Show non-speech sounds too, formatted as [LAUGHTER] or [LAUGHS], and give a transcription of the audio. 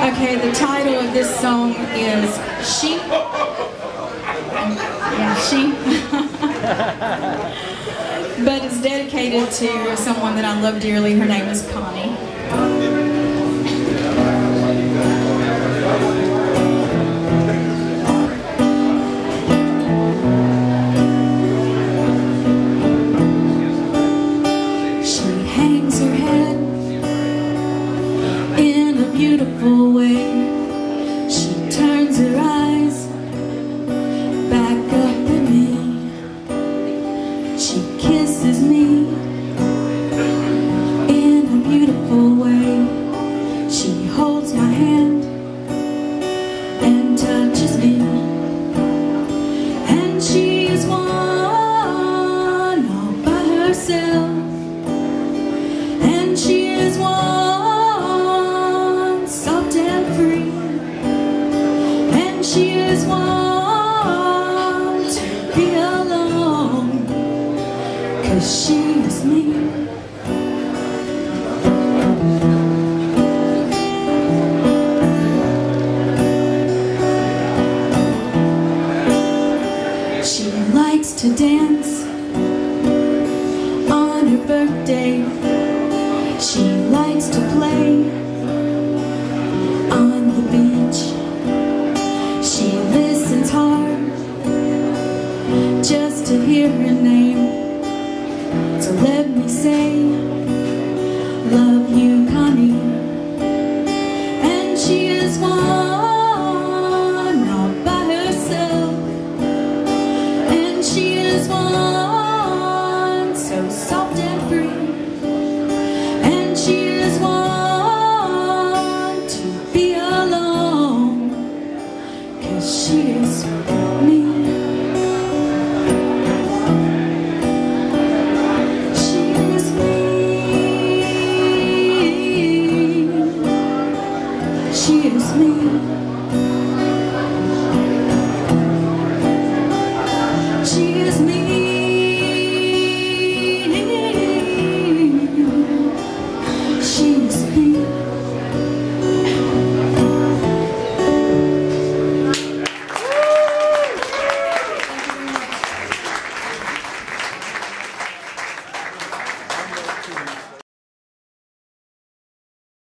Okay, the title of this song is She. Yeah, She. [LAUGHS] but it's dedicated to someone that I love dearly. Her name is Connie. A beautiful way. She turns her eyes back up at me. She kisses me she is me. She likes to dance on her birthday. She likes to play on the beach. She listens hard just to hear her name. So let me say, love you, Connie. And she is one not by herself. And she is one so soft and free. And she is one to be alone. Cause she is one.